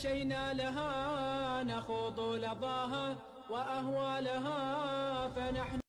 مشينا لها نخوض لظاها وأهوالها فنحن